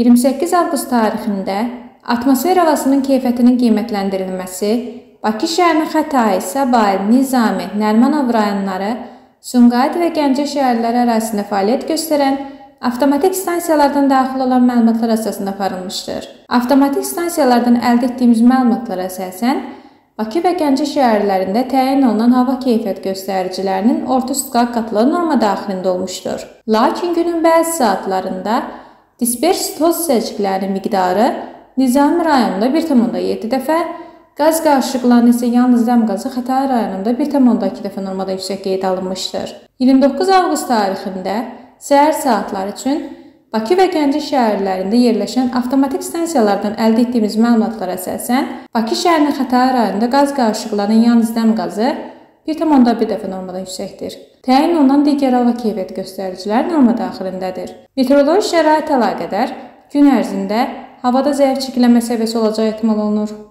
28 avqust tarixində atmosfer havasının keyfiyyətinin qiymətləndirilməsi Bakı şəhərinin Xətai, Səbail, Nizami, Nərmanov rayonları, Sumqayıt və Gəncə şəhərləri ərazisində fəaliyyət göstərən avtomatik stansiyalardan daxil olan məlumatlar əsasında aparılmışdır. Avtomatik stansiyalardan əldə etdiyimiz məlumatlara əsasən Bakı və Gəncə şəhərlərində təyin olunan hava keyfiyyət göstəricilərinin orta sutqaq qatlığı norma daxilində olmuşdur. Lakin günün bəzi saatlarında Dispers toz səciklərinin miqdarı Nizami rayonunda 1,7 dəfə, qaz qarışıqlarının isə yalnız dəm qazı Xətai rayonunda 1,2 dəfə normadan yüksək qeyd alınmışdır. 29 avqust tarixində səhər saatları üçün Bakı və Gəncə şəhərlərində yerləşən avtomatik stansiyalardan əldə etdiyimiz məlumatlara əsasən, Bakı şəhərinin Xətai rayonunda qaz qarışıqlarının yalnız dəm qazı 1,1 dəfə normadan yüksəkdir. Təyin olunan digər hava keyfiyyəti göstəricilər norma daxilindədir. Meteoroloji şərait əlaqədar gün ərzində havada zəif çirklənmə səviyyəsi olacağı ehtimal olunur.